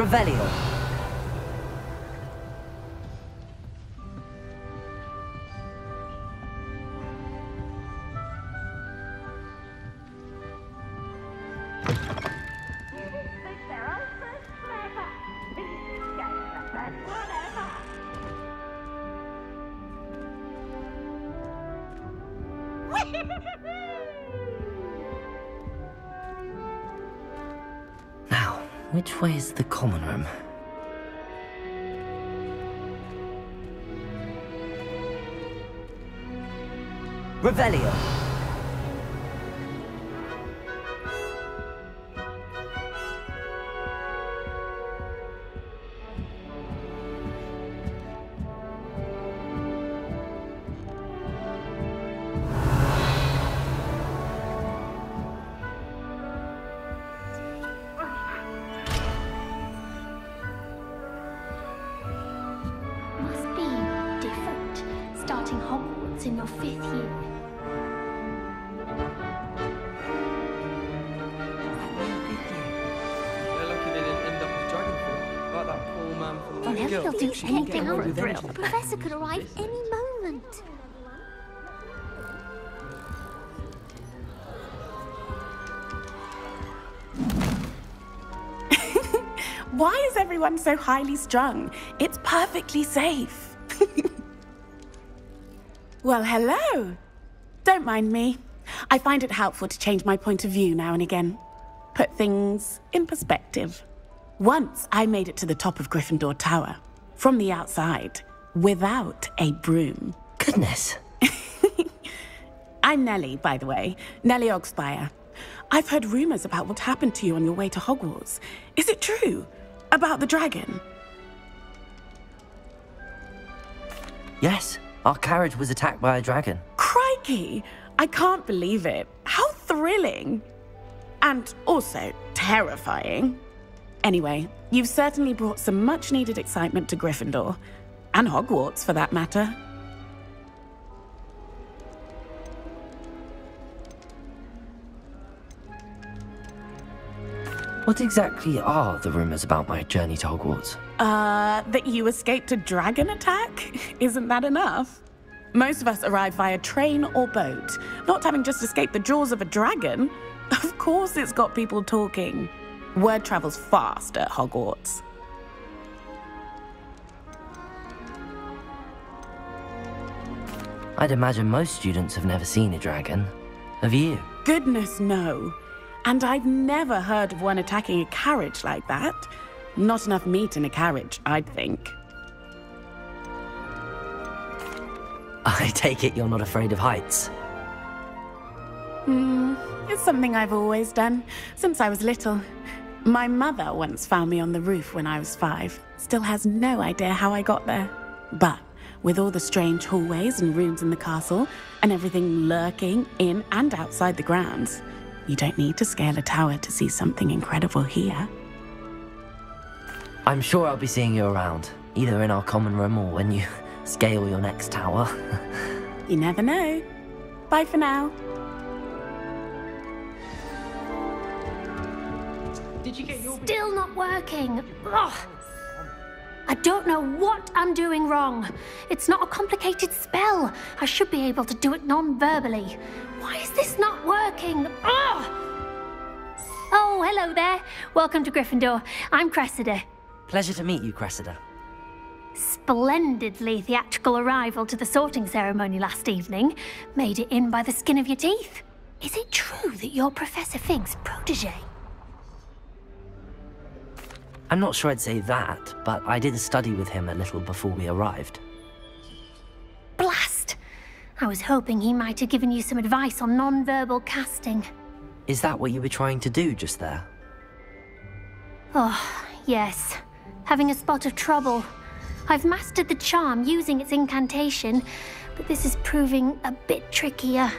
Revelio. The common room? Revelio. Hogwarts in your fifth year. They're lucky they didn't end up with Dragonfall, like that poor man from the Whenever Guild. they'll do anything Get out rid of of it, the professor could arrive any moment. Why is everyone so highly strung? It's perfectly safe. Well, hello. Don't mind me. I find it helpful to change my point of view now and again. Put things in perspective. Once I made it to the top of Gryffindor Tower, from the outside, without a broom. Goodness. I'm Nellie, by the way. Nellie Oggspire. I've heard rumors about what happened to you on your way to Hogwarts. Is it true? About the dragon? Yes, our carriage was attacked by a dragon. Crikey! I can't believe it. How thrilling! And also terrifying. Anyway, you've certainly brought some much needed excitement to Gryffindor. And Hogwarts, for that matter. What exactly are the rumors about my journey to Hogwarts? Uh, that you escaped a dragon attack? Isn't that enough? Most of us arrive via train or boat, not having just escaped the jaws of a dragon. Of course, it's got people talking. Word travels fast at Hogwarts. I'd imagine most students have never seen a dragon. Have you? Goodness, no. And I've never heard of one attacking a carriage like that. Not enough meat in a carriage, I'd think. I take it you're not afraid of heights. Hmm, it's something I've always done, since I was little. My mother once found me on the roof when I was five. Still has no idea how I got there. But with all the strange hallways and rooms in the castle, and everything lurking in and outside the grounds, you don't need to scale a tower to see something incredible here. I'm sure I'll be seeing you around, either in our common room or when you scale your next tower. You never know. Bye for now. Did you get your Still not working. Ugh. I don't know what I'm doing wrong. It's not a complicated spell. I should be able to do it non-verbally. Why is this not working? Ugh. Oh, hello there. Welcome to Gryffindor. I'm Cressida. Pleasure to meet you, Cressida. Splendidly theatrical arrival to the sorting ceremony last evening. Made it in by the skin of your teeth. Is it true that you're Professor Fig's protege? I'm not sure I'd say that, but I did study with him a little before we arrived. I was hoping he might have given you some advice on non-verbal casting. Is that what you were trying to do just there? Oh, yes. Having a spot of trouble. I've mastered the charm using its incantation, but this is proving a bit trickier.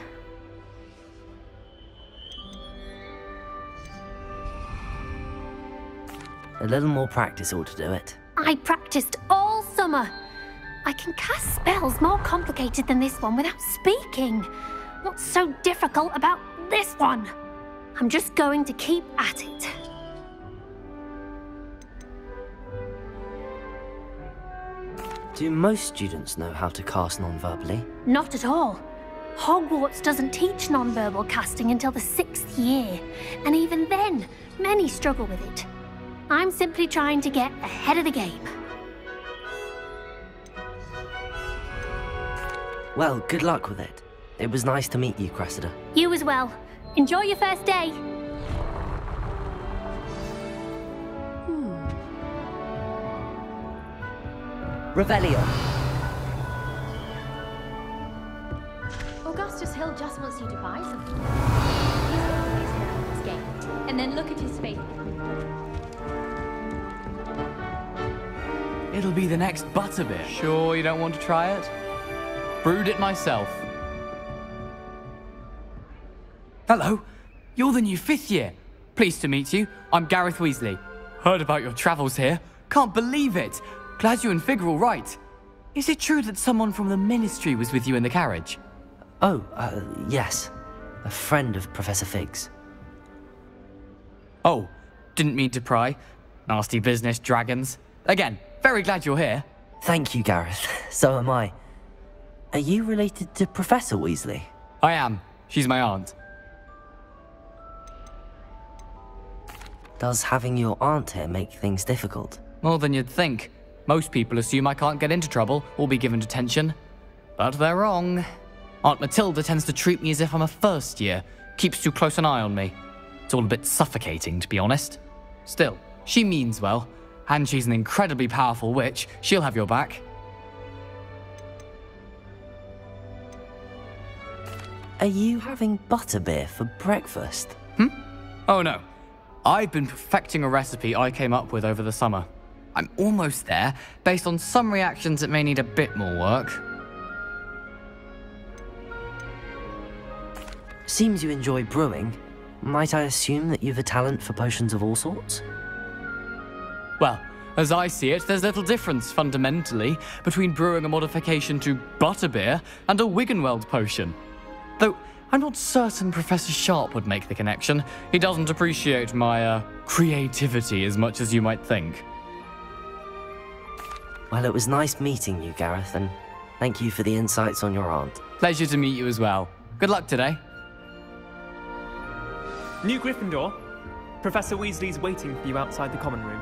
A little more practice ought to do it. I practiced all summer. I can cast spells more complicated than this one without speaking. What's so difficult about this one? I'm just going to keep at it. Do most students know how to cast non-verbally? Not at all. Hogwarts doesn't teach non-verbal casting until the sixth year, and even then, many struggle with it. I'm simply trying to get ahead of the game. Well, good luck with it. It was nice to meet you, Cressida. You as well. Enjoy your first day. Hmm. Revelio. Augustus Hill just wants you to buy something. He's always here at this game. And then look at his face. It'll be the next butterbeer. Sure you don't want to try it? Brewed it myself. Hello, you're the new fifth year. Pleased to meet you. I'm Gareth Weasley. Heard about your travels here. Can't believe it. Glad you and Fig are all right. Is it true that someone from the Ministry was with you in the carriage? Oh, uh, yes. A friend of Professor Fig's. Oh, didn't mean to pry. Nasty business, dragons. Again, very glad you're here. Thank you, Gareth. So am I. Are you related to Professor Weasley? I am. She's my aunt. Does having your aunt here make things difficult? More than you'd think. Most people assume I can't get into trouble or be given detention. But they're wrong. Aunt Matilda tends to treat me as if I'm a first year, keeps too close an eye on me. It's all a bit suffocating, to be honest. Still, she means well, and she's an incredibly powerful witch. She'll have your back. Are you having butterbeer for breakfast? Hmm? Oh no. I've been perfecting a recipe I came up with over the summer. I'm almost there, based on some reactions that may need a bit more work. Seems you enjoy brewing. Might I assume that you've a talent for potions of all sorts? Well, as I see it, there's little difference fundamentally between brewing a modification to butterbeer and a Wiggenweld potion. Though I'm not certain Professor Sharp would make the connection. He doesn't appreciate my uh, creativity as much as you might think. Well, it was nice meeting you, Gareth, and thank you for the insights on your aunt. Pleasure to meet you as well. Good luck today. New Gryffindor. Professor Weasley's waiting for you outside the common room.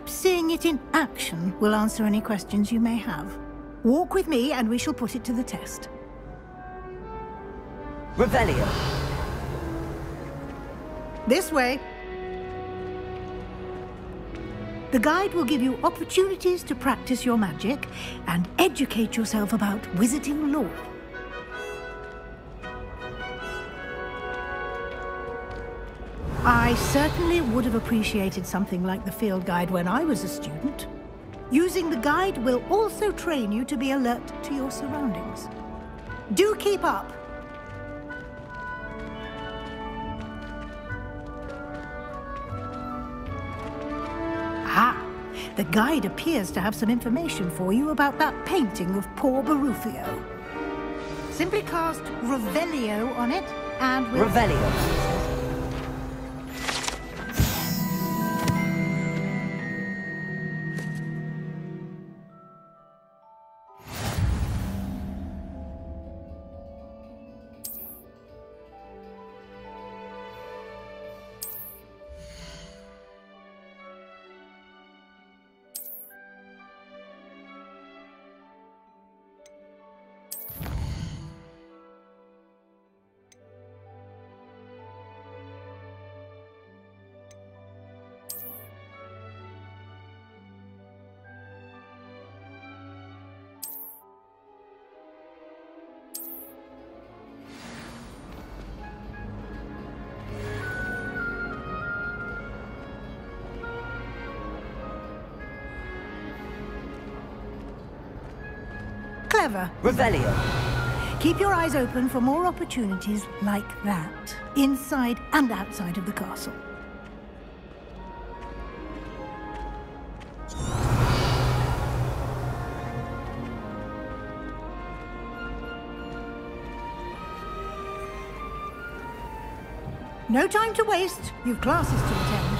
Perhaps seeing it in action will answer any questions you may have. Walk with me and we shall put it to the test. Revelio! This way. The guide will give you opportunities to practice your magic and educate yourself about wizarding lore. I certainly would have appreciated something like the field guide when I was a student. Using the guide will also train you to be alert to your surroundings. Do keep up. Ah, the guide appears to have some information for you about that painting of poor Baruffio. Simply cast Revelio on it, and. Revelio. Revelio. Keep your eyes open for more opportunities like that, inside and outside of the castle. No time to waste. You've classes to attend.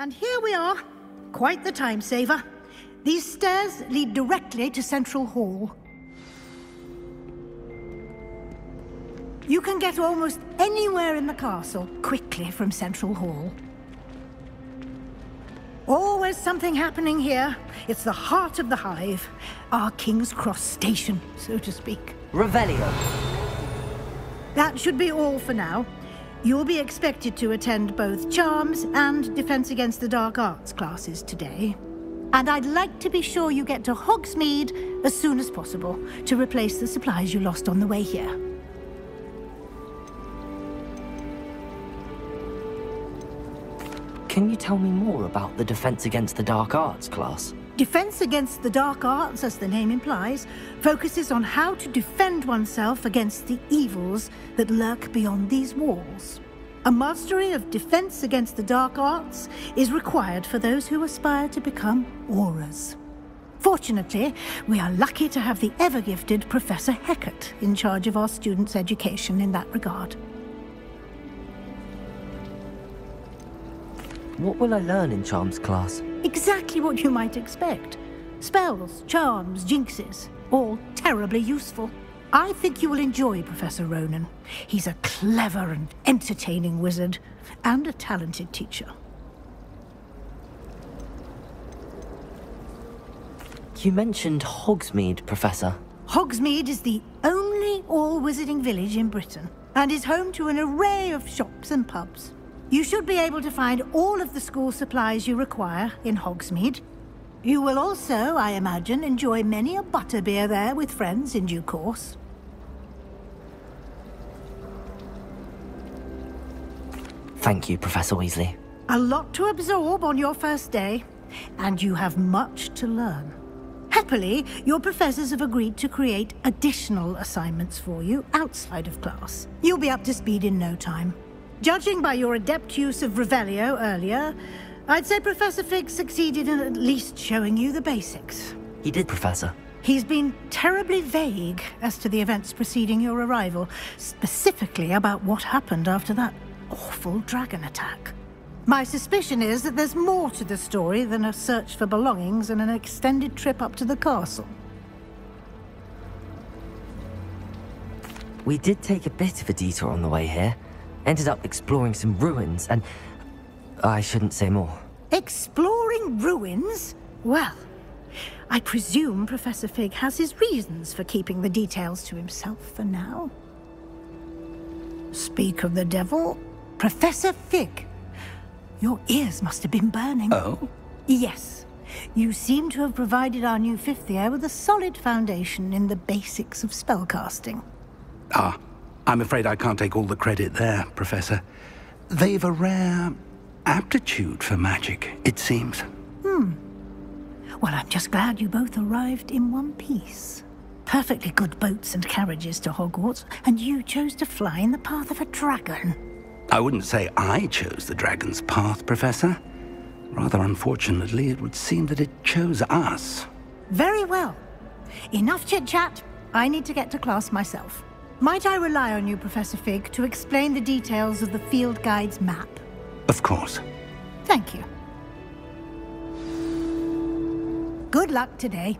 And here we are. Quite the time saver. These stairs lead directly to Central Hall. You can get almost anywhere in the castle quickly from Central Hall. Always something happening here. It's the heart of the hive. Our King's Cross station, so to speak. Revelio. That should be all for now. You'll be expected to attend both Charms and Defense Against the Dark Arts classes today. And I'd like to be sure you get to Hogsmeade as soon as possible to replace the supplies you lost on the way here. Can you tell me more about the Defense Against the Dark Arts class? Defense Against the Dark Arts, as the name implies, focuses on how to defend oneself against the evils that lurk beyond these walls. A mastery of Defense Against the Dark Arts is required for those who aspire to become Aurors. Fortunately, we are lucky to have the ever-gifted Professor Hecat in charge of our students' education in that regard. What will I learn in Charms class? Exactly what you might expect. Spells, charms, jinxes, all terribly useful. I think you will enjoy Professor Ronen. He's a clever and entertaining wizard, and a talented teacher. You mentioned Hogsmeade, Professor. Hogsmeade is the only all-wizarding village in Britain, and is home to an array of shops and pubs. You should be able to find all of the school supplies you require in Hogsmeade. You will also, I imagine, enjoy many a butterbeer there with friends in due course. Thank you, Professor Weasley. A lot to absorb on your first day, and you have much to learn. Happily, your professors have agreed to create additional assignments for you outside of class. You'll be up to speed in no time. Judging by your adept use of Revelio earlier, I'd say Professor Fig succeeded in at least showing you the basics. He did, Professor. He's been terribly vague as to the events preceding your arrival, specifically about what happened after that awful dragon attack. My suspicion is that there's more to the story than a search for belongings and an extended trip up to the castle. We did take a bit of a detour on the way here. Ended up exploring some ruins, and I shouldn't say more. Exploring ruins? Well, I presume Professor Fig has his reasons for keeping the details to himself for now. Speak of the devil, Professor Fig. Your ears must have been burning. Oh? Yes. You seem to have provided our new fifth year with a solid foundation in the basics of spellcasting. Ah, I'm afraid I can't take all the credit there, Professor. They've a rare aptitude for magic, it seems. Hmm. Well, I'm just glad you both arrived in one piece. Perfectly good boats and carriages to Hogwarts, and you chose to fly in the path of a dragon. I wouldn't say I chose the dragon's path, Professor. Rather unfortunately, it would seem that it chose us. Very well. Enough chit-chat. I need to get to class myself. Might I rely on you, Professor Fig, to explain the details of the field guide's map? Of course. Thank you. Good luck today.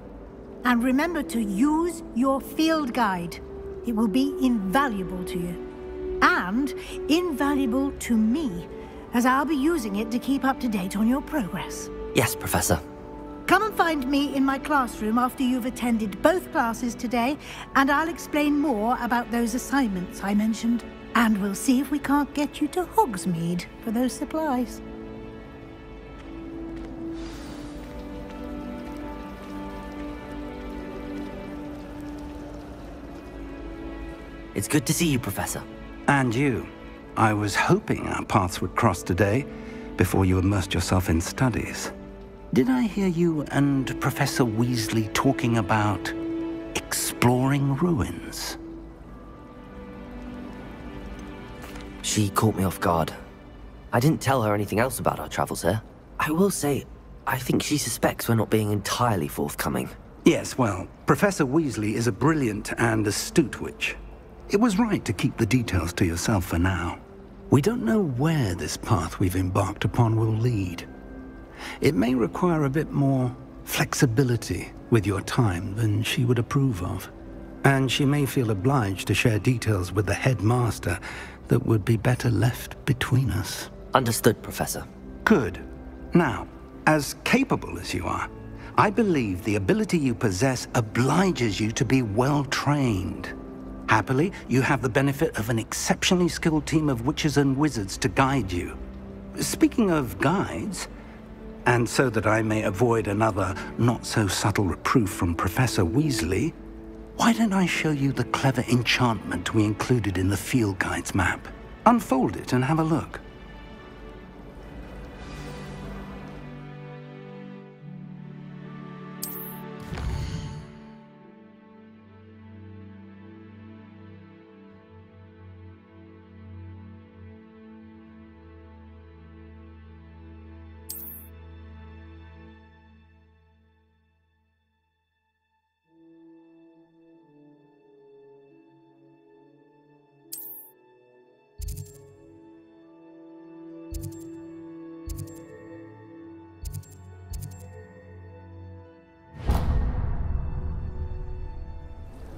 And remember to use your field guide. It will be invaluable to you. And invaluable to me, as I'll be using it to keep up to date on your progress. Yes, Professor. Come and find me in my classroom after you've attended both classes today, and I'll explain more about those assignments I mentioned. And we'll see if we can't get you to Hogsmeade for those supplies. It's good to see you, Professor. And you. I was hoping our paths would cross today, before you immersed yourself in studies. Did I hear you and Professor Weasley talking about exploring ruins? She caught me off guard. I didn't tell her anything else about our travels here. I will say, I think she suspects we're not being entirely forthcoming. Yes, well, Professor Weasley is a brilliant and astute witch. It was right to keep the details to yourself for now. We don't know where this path we've embarked upon will lead. It may require a bit more flexibility with your time than she would approve of. And she may feel obliged to share details with the headmaster that would be better left between us. Understood, Professor. Good. Now, as capable as you are, I believe the ability you possess obliges you to be well trained. Happily, you have the benefit of an exceptionally skilled team of witches and wizards to guide you. Speaking of guides, and so that I may avoid another not-so-subtle reproof from Professor Weasley, why don't I show you the clever enchantment we included in the field guide's map? Unfold it and have a look.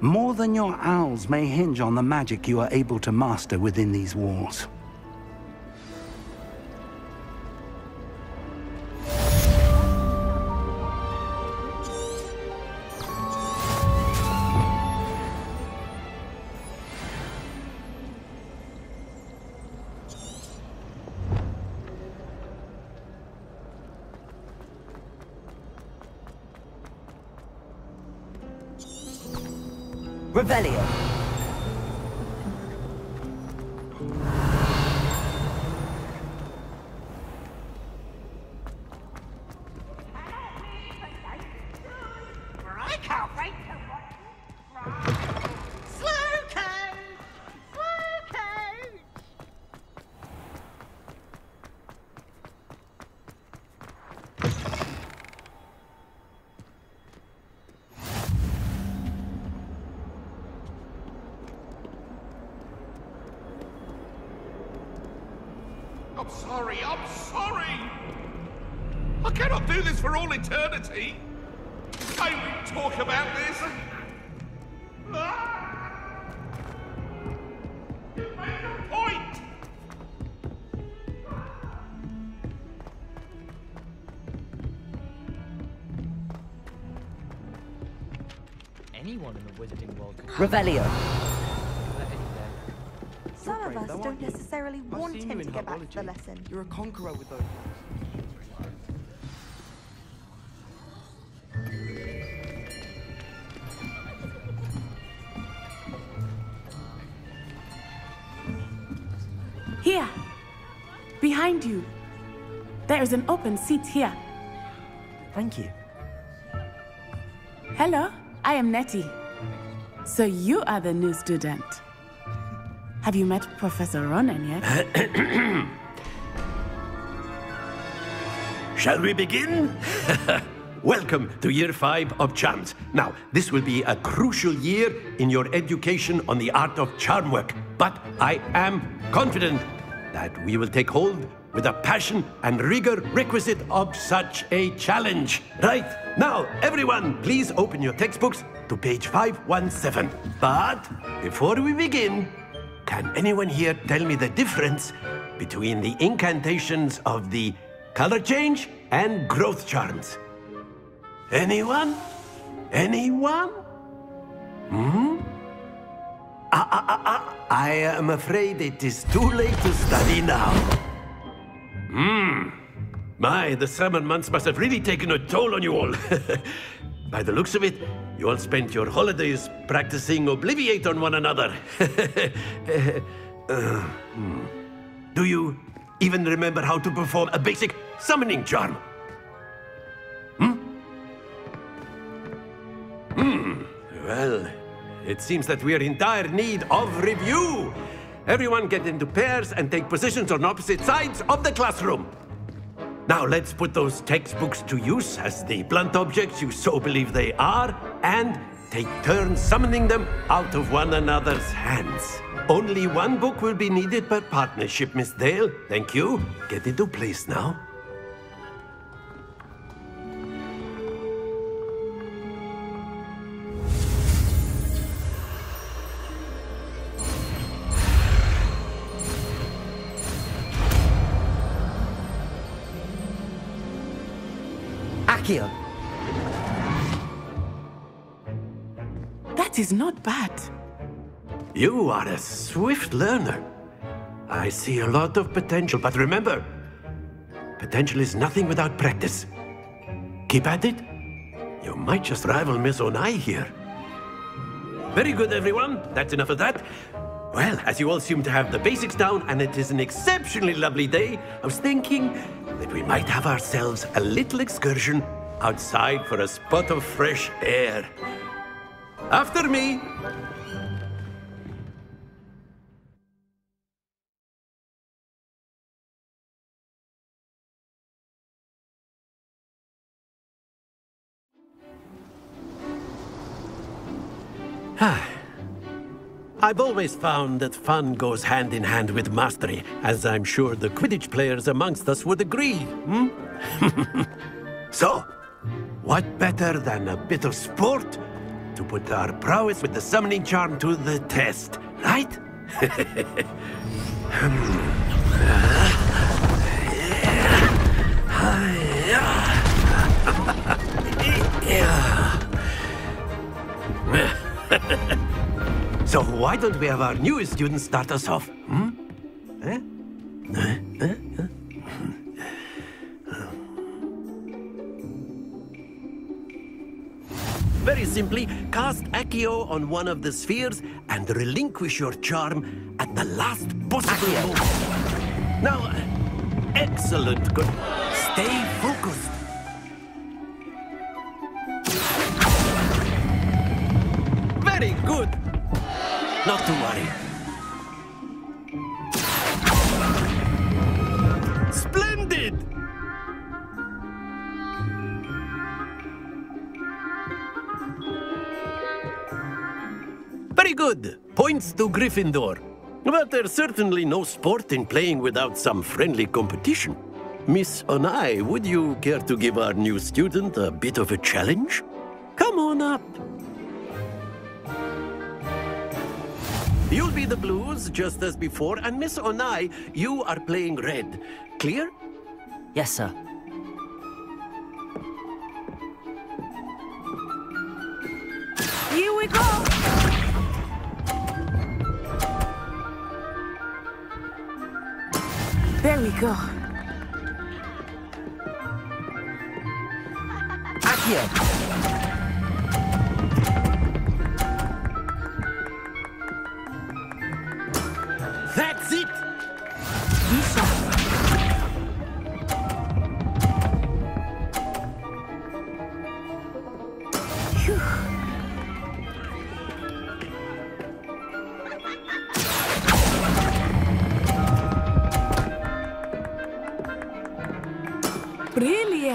More than your owls may hinge on the magic you are able to master within these walls. I'm sorry, I'm sorry! I cannot do this for all eternity! I we talk about this! Ah! Make a point! Anyone in the wizarding world could Revelio. Necessarily I've want him to in get back to the lesson. You're a conqueror with those. Here. Behind you. There is an open seat here. Thank you. Hello, I am Nettie. So you are the new student. Have you met Professor Ronen yet? Shall we begin? Welcome to year five of charms. Now, this will be a crucial year in your education on the art of charm work, but I am confident that we will take hold with the passion and rigor requisite of such a challenge. Right, now, everyone, please open your textbooks to page 517. But before we begin, can anyone here tell me the difference between the incantations of the color change and growth charms? Anyone? Anyone? Hmm? Ah, ah, ah, ah. I am afraid it is too late to study now. Hmm. My, the summer months must have really taken a toll on you all. By the looks of it, you all spent your holidays practicing Obliviate on one another. Uh, hmm. Do you even remember how to perform a basic summoning charm? Hmm. Well, it seems that we are in dire need of review. Everyone get into pairs and take positions on opposite sides of the classroom. Now let's put those textbooks to use as the blunt objects you so believe they are, and take turns summoning them out of one another's hands. Only one book will be needed per partnership, Miss Dale. Thank you. Get into place now. Accio. That is not bad. You are a swift learner. I see a lot of potential, but remember, potential is nothing without practice. Keep at it. You might just rival Miss Onai here. Very good, everyone. That's enough of that. Well, as you all seem to have the basics down, and it is an exceptionally lovely day, I was thinking that we might have ourselves a little excursion outside for a spot of fresh air. After me. I've always found that fun goes hand in hand with mastery, as I'm sure the Quidditch players amongst us would agree. Hmm? so, what better than a bit of sport to put our prowess with the summoning charm to the test, right? so why don't we have our newest student start us off? Hmm? Eh? Very simply, cast Accio on one of the spheres and relinquish your charm at the last possible moment. Now, excellent. Good. Stay focused. Very good. Not to worry. Good. Points to Gryffindor. But there's certainly no sport in playing without some friendly competition. Miss Onai, would you care to give our new student a bit of a challenge? Come on up. You'll be the blues, just as before, and Miss Onai, you are playing red. Clear? Yes, sir. Here we go! There we go. Accio!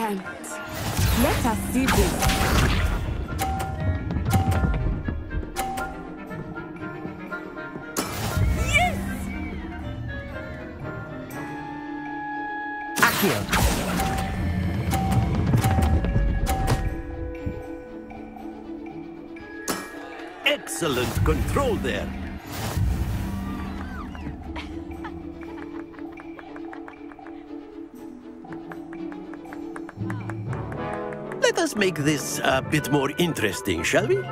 Brilliant! Let us see this. Yes! Accio! Excellent control there. Make this a bit more interesting, shall we?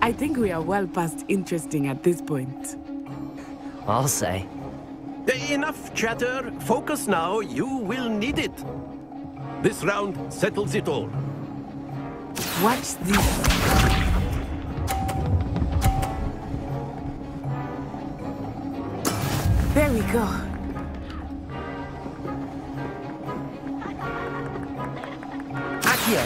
I think we are well past interesting at this point. I'll say. Enough chatter. Focus now. You will need it. This round settles it all. Watch this. There go. Accio!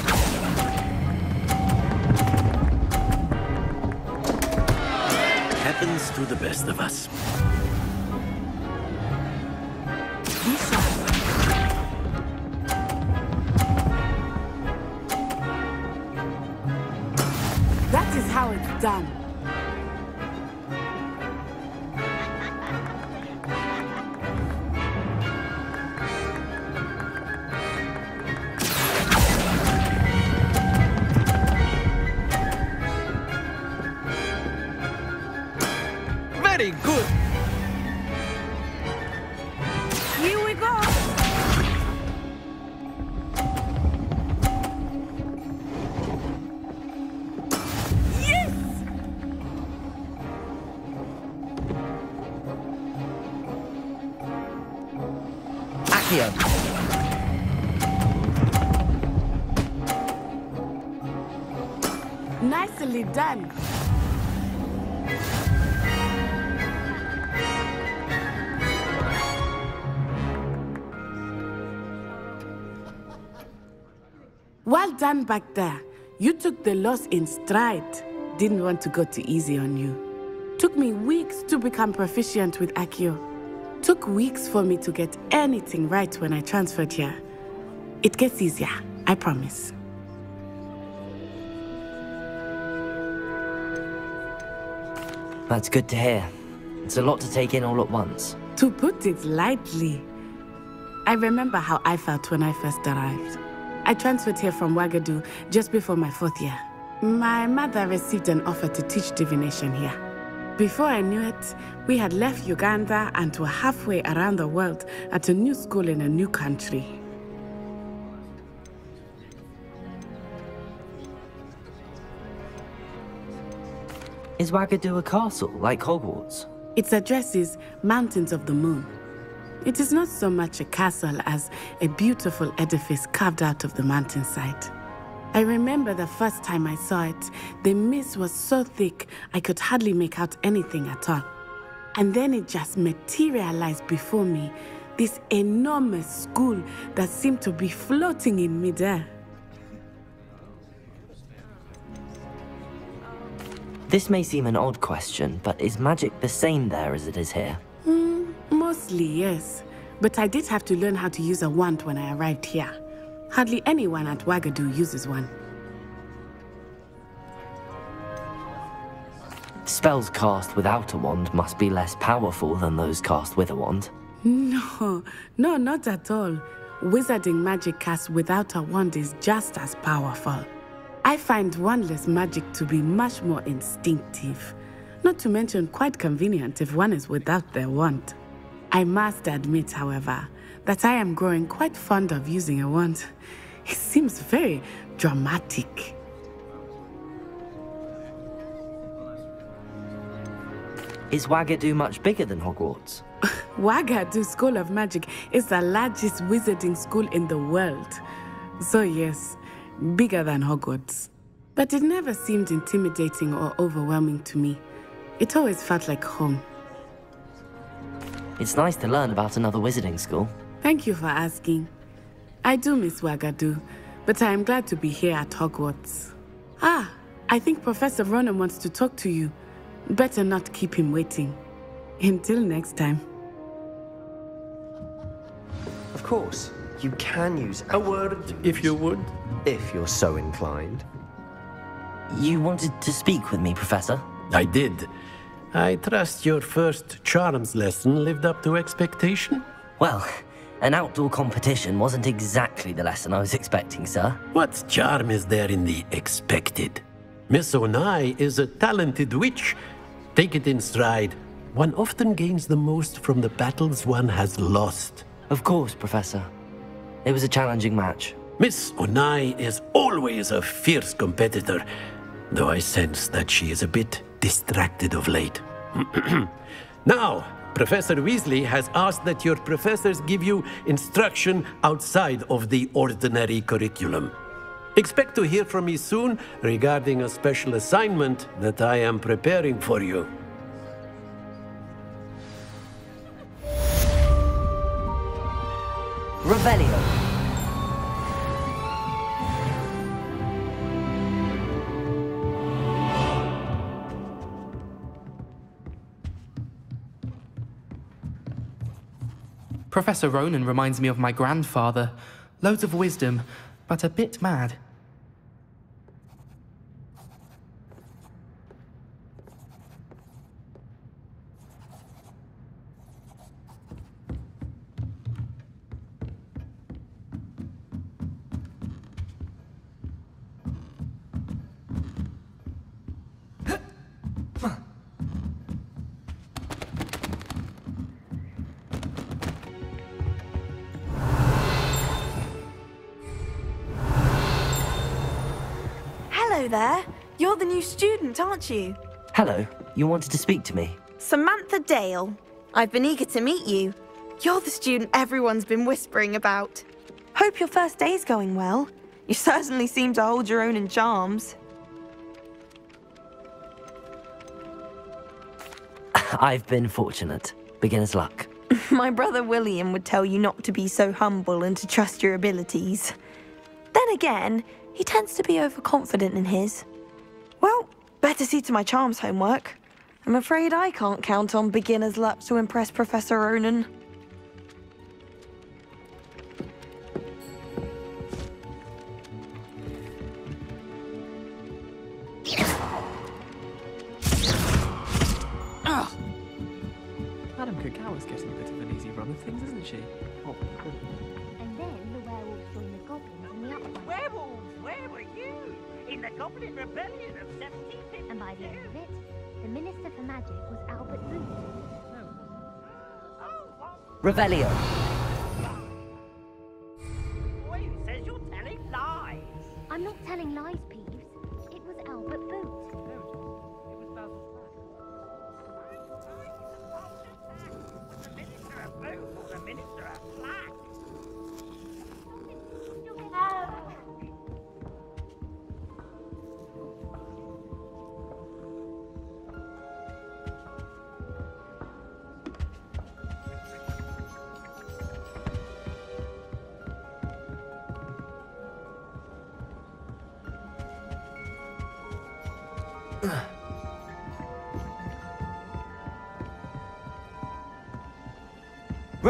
Happens to the best of us. That is how it's done. Good. Here we go. Yes! Accio! Nicely done. Done back there. You took the loss in stride. Didn't want to go too easy on you. Took me weeks to become proficient with Accio. Took weeks for me to get anything right when I transferred here. It gets easier, I promise. That's good to hear. It's a lot to take in all at once. To put it lightly, I remember how I felt when I first arrived. I transferred here from Wagadu just before my fourth year. My mother received an offer to teach divination here. Before I knew it, we had left Uganda and were halfway around the world at a new school in a new country. Is Wagadu a castle, like Hogwarts? Its address is Mountains of the Moon. It is not so much a castle as a beautiful edifice carved out of the mountainside. I remember the first time I saw it, the mist was so thick I could hardly make out anything at all. And then it just materialized before me, this enormous school that seemed to be floating in midair. This may seem an odd question, but is magic the same there as it is here? Mostly, yes. But I did have to learn how to use a wand when I arrived here. Hardly anyone at Wagadu uses one. Spells cast without a wand must be less powerful than those cast with a wand. No, no, not at all. Wizarding magic cast without a wand is just as powerful. I find wandless magic to be much more instinctive. Not to mention quite convenient if one is without their wand. I must admit, however, that I am growing quite fond of using a wand. It seems very dramatic. Is Wagadu much bigger than Hogwarts? Wagadu School of Magic is the largest wizarding school in the world. So, yes, bigger than Hogwarts. But it never seemed intimidating or overwhelming to me. It always felt like home. It's nice to learn about another wizarding school. Thank you for asking. I do miss Wagadu, but I am glad to be here at Hogwarts. Ah, I think Professor Ronen wants to talk to you. Better not keep him waiting. Until next time. Of course, you can use a word, if you would. If you're so inclined. You wanted to speak with me, Professor? I did. I trust your first charms lesson lived up to expectation? Well, an outdoor competition wasn't exactly the lesson I was expecting, sir. What charm is there in the expected? Miss Onai is a talented witch. Take it in stride. One often gains the most from the battles one has lost. Of course, Professor. It was a challenging match. Miss Onai is always a fierce competitor, though I sense that she is a bit distracted of late. now, Professor Weasley has asked that your professors give you instruction outside of the ordinary curriculum. Expect to hear from me soon regarding a special assignment that I am preparing for you. Revelio. Professor Ronen reminds me of my grandfather. Loads of wisdom, but a bit mad. Aren't you? Hello. You wanted to speak to me? Samantha Dale. I've been eager to meet you. You're the student everyone's been whispering about. Hope your first day's going well. You certainly seem to hold your own in charms. I've been fortunate. Beginner's luck. My brother William would tell you not to be so humble and to trust your abilities. Then again, he tends to be overconfident in his. Well, Better see to my charms homework. I'm afraid I can't count on beginner's luck to impress Professor Ronen. Madame Kogawa's getting a bit of an easy run of things, isn't she? Oh. And then the werewolves join the goblins in the upper. Werewolves, where were you? In the Goblin Rebellion of 1752. And by the end of it, the Minister for Magic was Albert Booth. Oh, Revelio.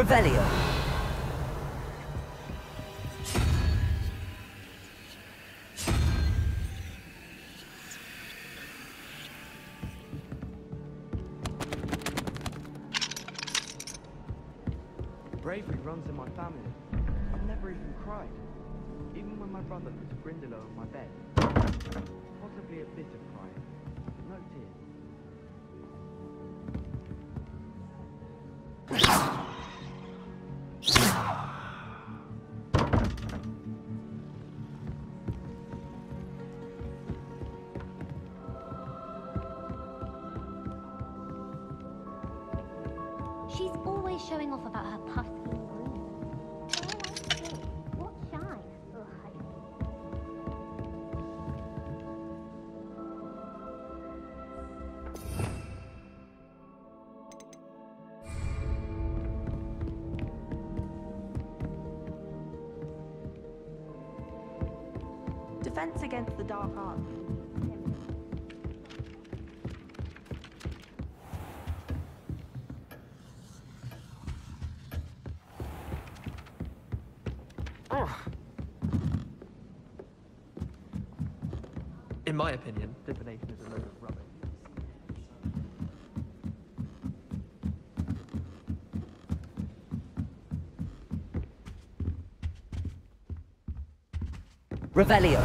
Revelio. Bravery runs in my family. I've never even cried. Even when my brother put a Grindylow on my bed. Against the dark arts. Oh. In my opinion, divination is a load of rubbish. Revelio.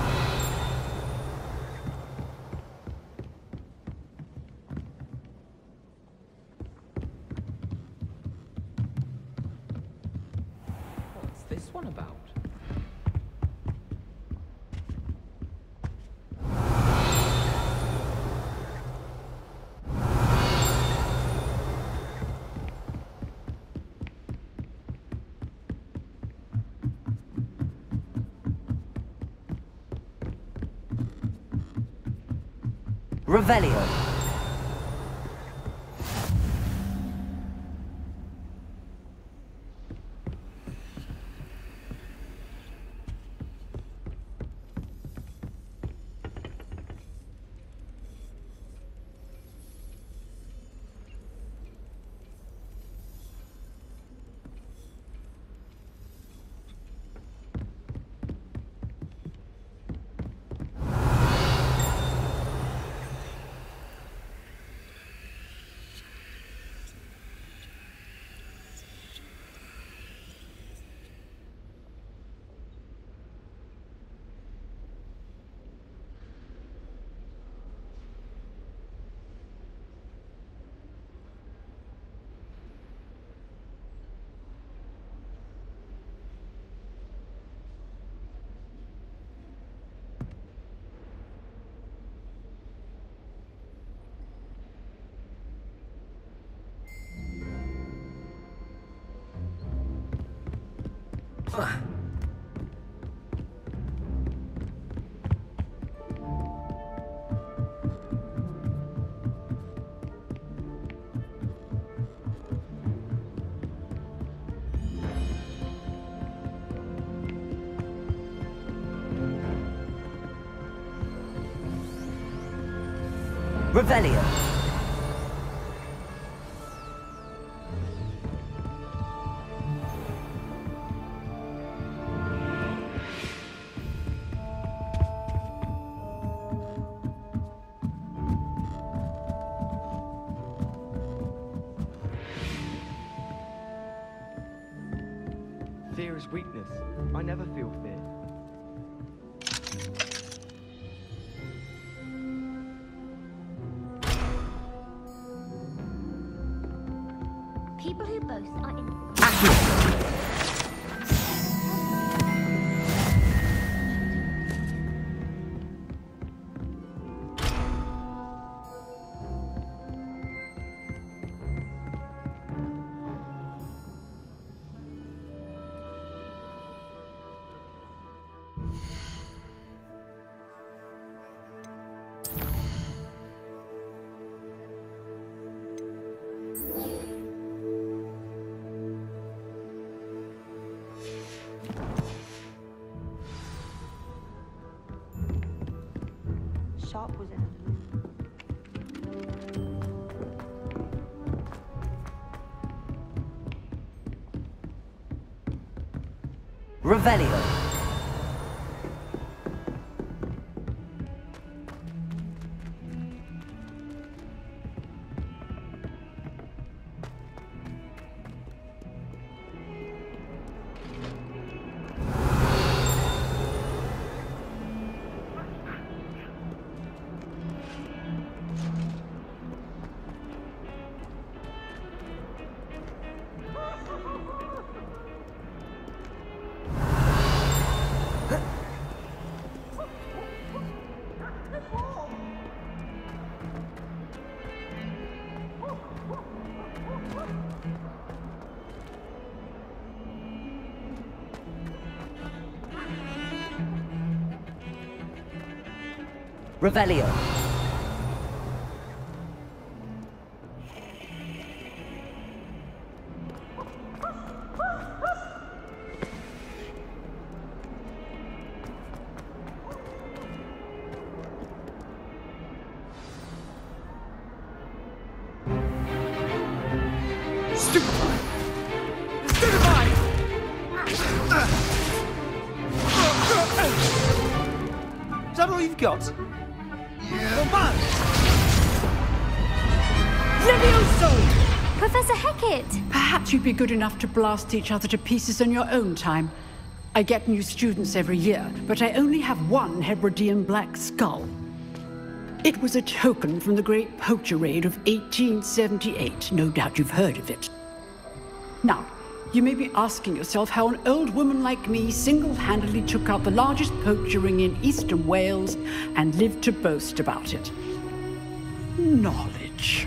What's this one about? Revelio. Revelio. Revelio. Revelio. Good enough to blast each other to pieces in your own time. I get new students every year, but I only have one Hebridean black skull. It was a token from the Great Poacher Raid of 1878. No doubt you've heard of it. Now, you may be asking yourself how an old woman like me single handedly took out the largest poacher ring in eastern Wales and lived to boast about it. Knowledge.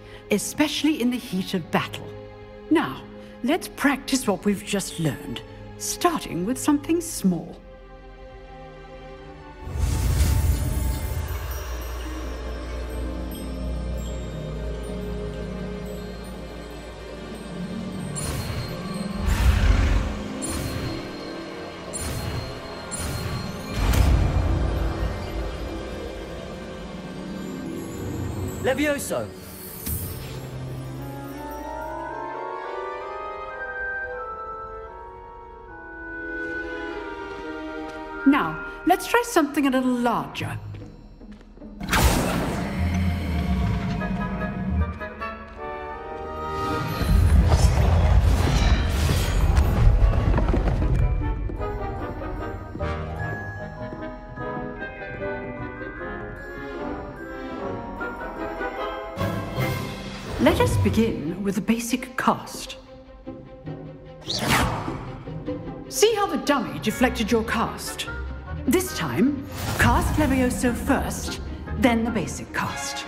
especially in the heat of battle. Now, let's practice what we've just learned, starting with something small. Levioso. Try something a little larger. Let us begin with the basic cast. See how the dummy deflected your cast? This time, cast Levioso first, then the basic cast.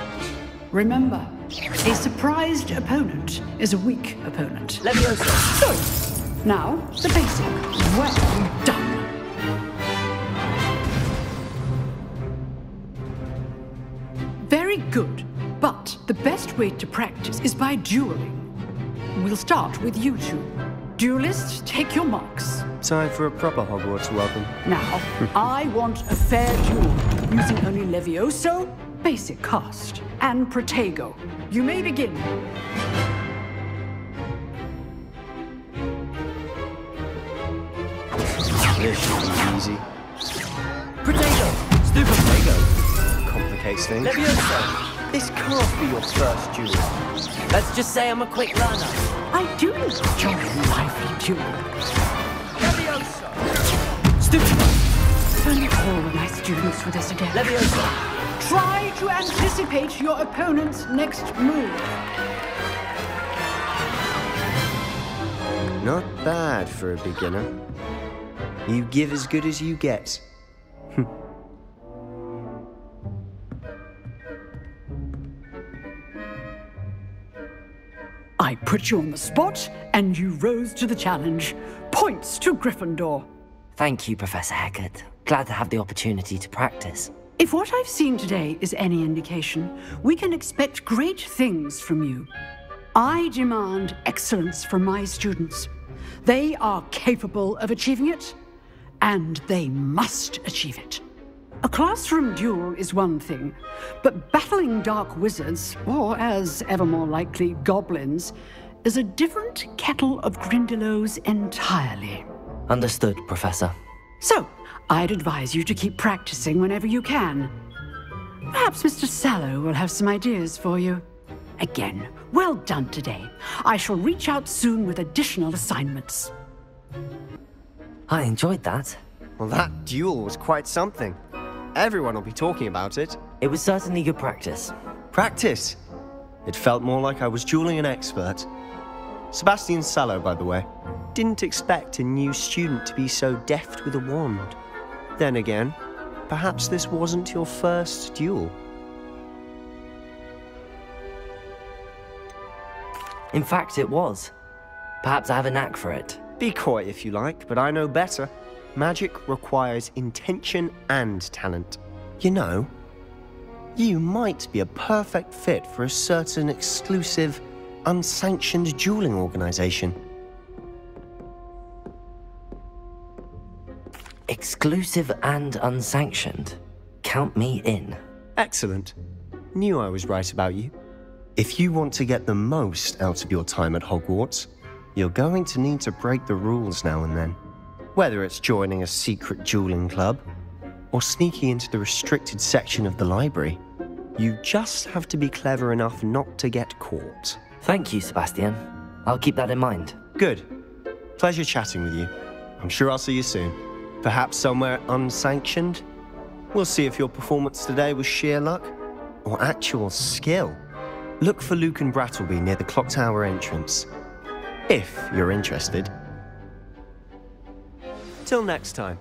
Remember, a surprised opponent is a weak opponent. Levioso. Good. Now, the basic. Well done. Very good. But the best way to practice is by dueling. we'll start with you two. Duelists, take your marks. Time for a proper Hogwarts welcome. Now, I want a fair duel, using only Levioso, basic cast, and Protego. You may begin. This should be easy. Protego! Stupid Protego! Complicates things. Levioso! This can't be your first duel. Let's just say I'm a quick learner. I do enjoy lively duel. Levioso! Stupid! Don't all my students for this again. Levioso! Try to anticipate your opponent's next move. Not bad for a beginner. You give as good as you get. I put you on the spot, and you rose to the challenge. Points to Gryffindor. Thank you, Professor Hecat. Glad to have the opportunity to practice. If what I've seen today is any indication, we can expect great things from you. I demand excellence from my students. They are capable of achieving it, and they must achieve it. A classroom duel is one thing, but battling dark wizards, or as ever more likely, goblins, is a different kettle of Grindylows entirely. Understood, Professor. So, I'd advise you to keep practicing whenever you can. Perhaps Mr. Sallow will have some ideas for you. Again, well done today. I shall reach out soon with additional assignments. I enjoyed that. Well, that duel was quite something. Everyone will be talking about it. It was certainly good practice. Practice? It felt more like I was dueling an expert. Sebastian Sallow, by the way. Didn't expect a new student to be so deft with a wand. Then again, perhaps this wasn't your first duel. In fact, it was. Perhaps I have a knack for it. Be coy if you like, but I know better. Magic requires intention and talent. You know, you might be a perfect fit for a certain exclusive, unsanctioned dueling organization. Exclusive and unsanctioned. Count me in. Excellent. Knew I was right about you. If you want to get the most out of your time at Hogwarts, you're going to need to break the rules now and then. Whether it's joining a secret dueling club or sneaking into the restricted section of the library, you just have to be clever enough not to get caught. Thank you, Sebastian. I'll keep that in mind. Good. Pleasure chatting with you. I'm sure I'll see you soon. Perhaps somewhere unsanctioned? We'll see if your performance today was sheer luck or actual skill. Look for Lucan Brattleby near the clock tower entrance. If you're interested. Till next time.